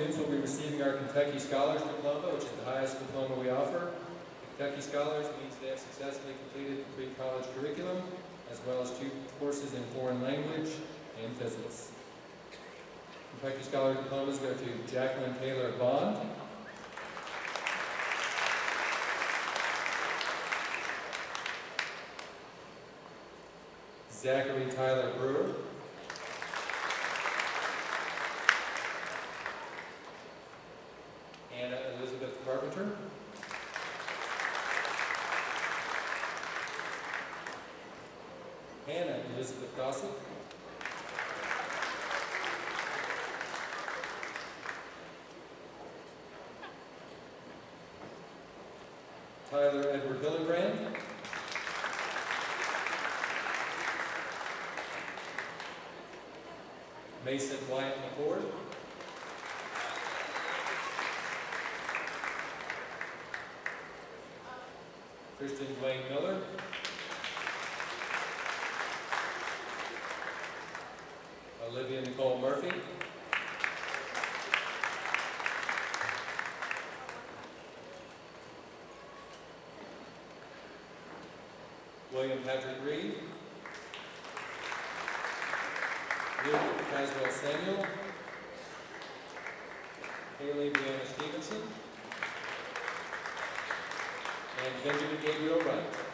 students will be receiving our Kentucky Scholars Diploma, which is the highest diploma we offer. Kentucky Scholars means they have successfully completed the pre-college curriculum, as well as two courses in foreign language and physics. Kentucky Scholar diplomas go to Jacqueline Taylor Bond. Zachary Tyler Brewer. Anna Elizabeth Carpenter. Hannah Elizabeth Gossett. Tyler Edward Hillenbrand. Mason Wyatt McCord. Christian Dwayne Miller. Olivia Nicole Murphy. William Patrick Reed. Luke Caswell Samuel. Haley Brianna Stevenson. And Benjamin Gabriel Wright.